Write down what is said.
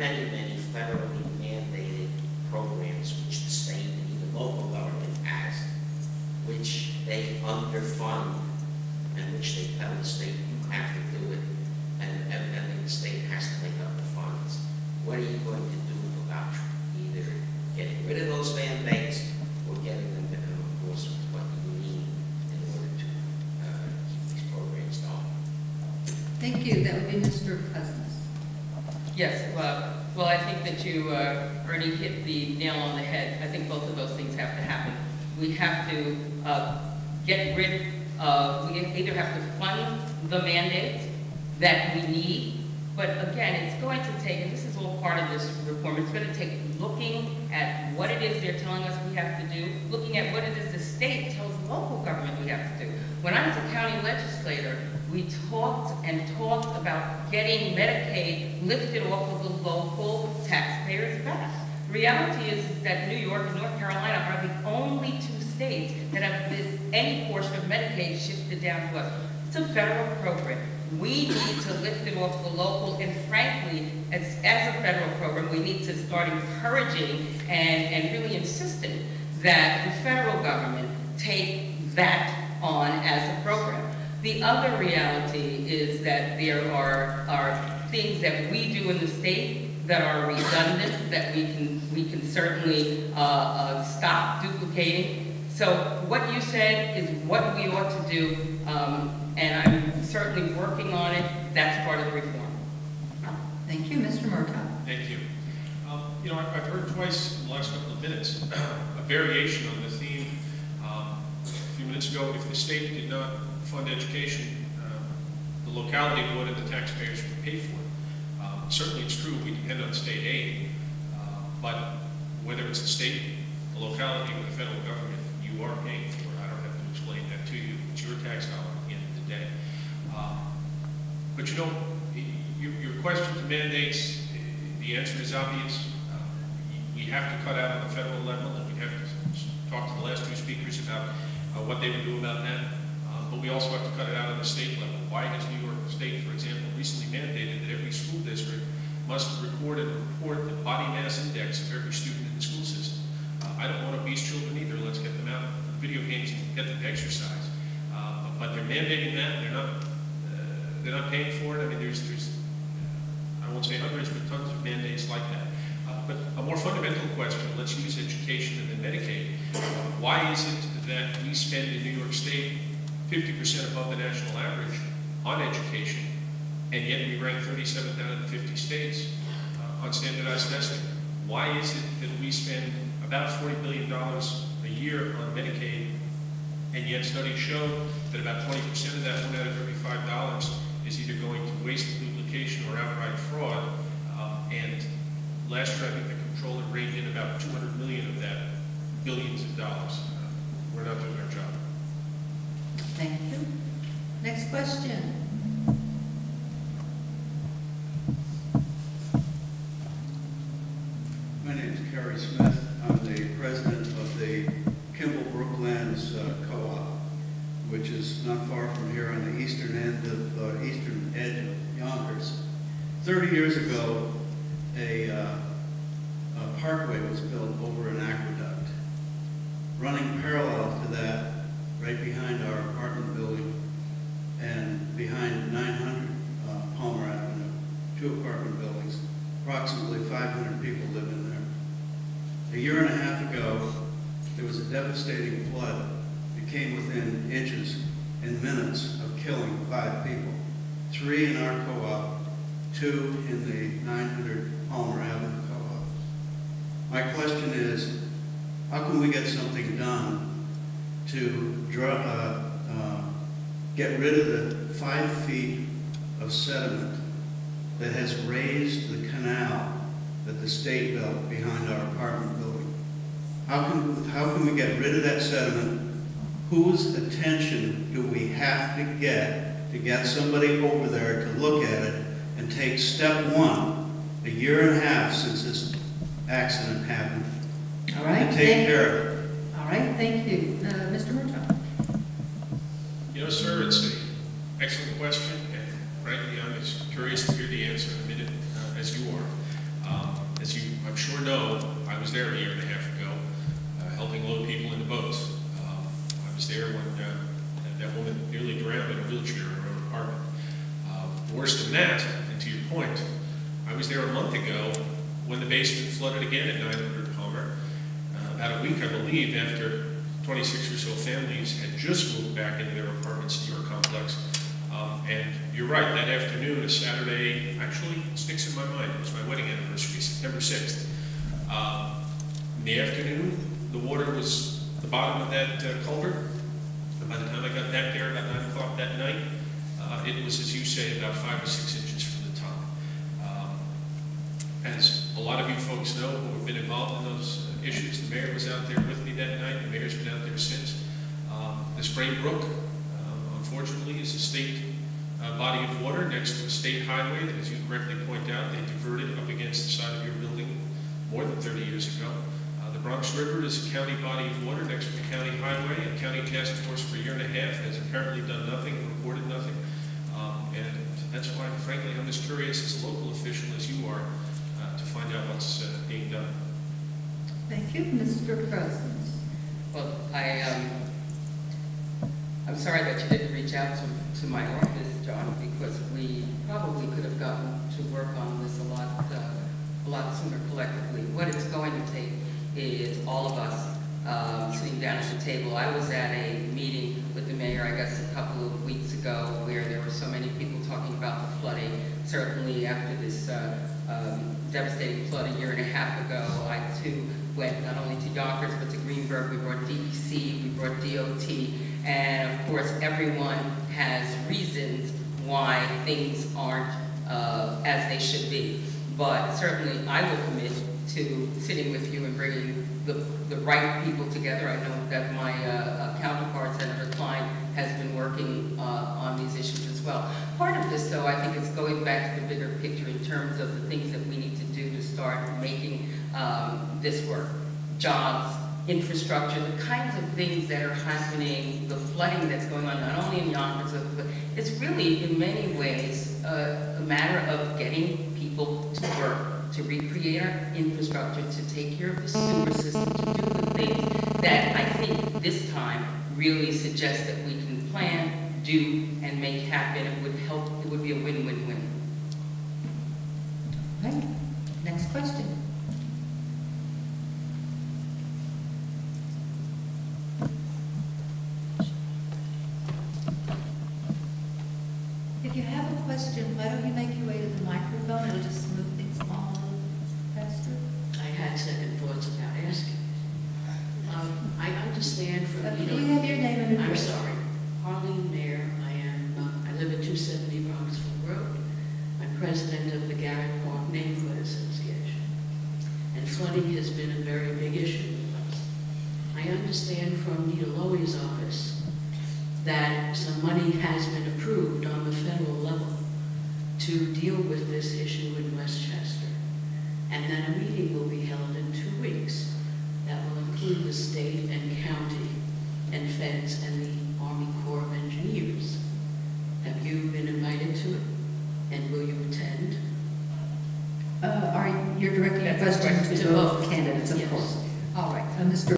many, many federally mandated programs which the state and even local government has, which they underfund and which they tell the state, you have to do it, and, and, and the state has to make up the funds. What are you going to do about either getting rid of those mandates or getting them to come across with what you need in order to, uh, keep these programs going? Thank you. That would be Mr. Cousins. Yes, well, well, I think that you uh, already hit the nail on the head. I think both of those things have to happen. We have to uh, get rid of, we either have to fund the mandates that we need, but again, it's going to take, and this is all part of this reform, it's going to take looking at what it is they're telling us we have to do, looking at what it is the state tells local government we have to do. When I was a county legislator, we talked and talked about getting Medicaid lifted off of the local taxpayers' back. The Reality is that New York and North Carolina are the only two states that have this, any portion of Medicaid shifted down to us. It's a federal program. We need to lift it off the local, and frankly, as, as a federal program, we need to start encouraging and, and really insisting that the federal government take that on as a program. The other reality is that there are, are things that we do in the state that are redundant, that we can, we can certainly uh, uh, stop duplicating. So what you said is what we ought to do, um, and I'm certainly working on it. That's part of the reform. Thank you, Mr. Murtagh. Thank you. Um, You know, I- I've heard twice in the last couple of minutes, a variation on the theme. Um, A few minutes ago, if the state did not fund education, uh, the locality would and the taxpayers would pay for it. Um, Certainly, it's true, we depend on state aid, uh, but whether it's the state, the locality, or the federal government, you are paying for it. I don't have to explain that to you. It's your tax dollar at the end of the day. Um, but you know, your, your question to mandates, the answer is obvious. Uh, We have to cut out on the federal level, and we have to talk to the last two speakers about uh, what they would do about that. Uh, But we also have to cut it out on the state level. Why has New York State, for example, recently mandated that every school district must record and report the body mass index of every student in the school system? Uh, I don't want to obese children either, let's get them out of video games and get them to exercise. Uh, But they're mandating that, they're not, uh, they're not paying for it. I mean, there's, there's, I won't say hundreds, but tons of mandates like that. But a more fundamental question, let's use education and then Medicaid. Why is it that we spend in New York State fifty percent above the national average on education, and yet we rank thirty-seventh out of the fifty states uh, on standardized testing? Why is it that we spend about forty billion dollars a year on Medicaid, and yet studies show that about twenty percent of that, one out of every five dollars, is either going to waste duplication or outright fraud. Uh, And last year, I think the controller reined in about two hundred million of that, billions of dollars. Uh, We're not doing our job. Thank you. Next question. My name is Kerry Smith. I'm the president of the Kimball Brooklands uh, Co-op, which is not far from here on the eastern end of, uh, eastern edge of Yonkers. Thirty years ago, a, uh, a parkway was built over an aqueduct. Running parallel to that, right behind our apartment building and behind 900 uh, Palmer Avenue, two apartment buildings, approximately 500 people live in there. A year and a half ago, there was a devastating flood. It came within inches and minutes of killing five people. Three in our co-op, two in the 900 Palmer Avenue. My question is, how can we get something done to draw, uh, uh, get rid of the five feet of sediment that has raised the canal that the state built behind our apartment building. How can, how can we get rid of that sediment? Whose attention do we have to get to get somebody over there to look at it and take step one, a year and a half since this accident happened, All right. and take thank- care of it? All right, thank you. Uh, Mr. Murtagh. You know, sir, it's an excellent question, and frankly, I'm as curious to hear the answer in a minute uh, as you are. Um, As you, I'm sure know, I was there a year and a half ago, uh, helping load people into boats. Um, I was there when uh, that- that woman nearly drowned in a wheelchair in her own apartment. Uh, Worse than that, and to your point, I was there a month ago when the basement flooded again at 900 Palmer. Uh, About a week, I believe, after 26 or so families had just moved back into their apartments in your complex. Um, And you're right, that afternoon, a Saturday, actually sticks in my mind, it was my wedding anniversary, September 6th. Um, In the afternoon, the water was the bottom of that uh, culvert. And by the time I got back there about 9 o'clock that night, uh, it was, as you say, about five or six inches from the top. Um, as a lot of you folks know who have been involved in those issues, the mayor was out there with me that night, the mayor's been out there since. Um, The Spring Brook, um, unfortunately, is a state uh, body of water next to a state highway that, as you correctly point out, they diverted up against the side of your building more than 30 years ago. Uh, The Bronx River is a county body of water next to the county highway. A county task force for a year and a half has apparently done nothing, reported nothing. Um, And that's why, frankly, I'm as curious as a local official as you are to find out what's uh, being done. Thank you, Mr. President. Well, I, um, I'm sorry that you didn't reach out to, to my office, John, because we probably could have gotten to work on this a lot, uh, a lot sooner collectively. What it's going to take is all of us, um, sitting down at the table. I was at a meeting with the mayor, I guess, a couple of weeks ago, where there were so many people talking about the flooding. Certainly after this, uh, um, devastating flood a year and a half ago, I too went not only to Yonkers, but to Greenburgh, we brought DEC, we brought DOT, and of course, everyone has reasons why things aren't uh, as they should be. But certainly, I will commit to sitting with you and bringing the, the right people together. I know that my uh, counterpart, Senator Klein, has been working uh, on these issues as well. Though, I think it's going back to the bigger picture in terms of the things that we need to do to start making um, this work. Jobs, infrastructure, the kinds of things that are happening, the flooding that's going on, not only in Yonkers, but it's really, in many ways, a matter of getting people to work, to recreate our infrastructure, to take care of the sewer system, to do the things that I think this time really suggests that we can plan, do, and make happen. It would help, it would be a win-win-win. Right, next question. If you have a question, why don't you make your way to the microphone, it'll just move things along a little faster. I had second thoughts about asking. Um, I understand from, you know. we have your name and I'm address? sorry. Harleen Mayer, I am, uh, I live at 270 Bronxville Road. I'm president of the Garrett Park Neighborhood Association. And flooding has been a very big issue. I understand from Nita Lowey's office that some money has been approved on the federal level to deal with this issue in Westchester. And then a meeting will be held in two weeks that will include the state and county and feds and the Army Corps of Engineers. Have you been invited to it? And will you attend? You're directing a That's question to both both. candidates, of Yes. course. All right, uh, Mr.